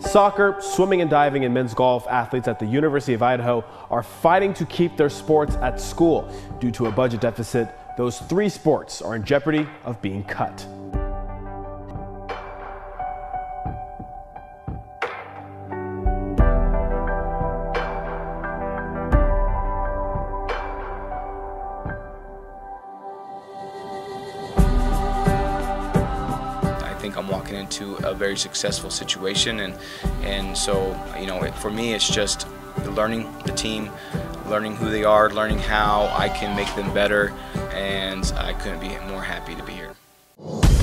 Soccer, swimming and diving, and men's golf athletes at the University of Idaho are fighting to keep their sports at school. Due to a budget deficit, those three sports are in jeopardy of being cut. Think I'm walking into a very successful situation, and and so you know, it, for me, it's just learning the team, learning who they are, learning how I can make them better, and I couldn't be more happy to be here.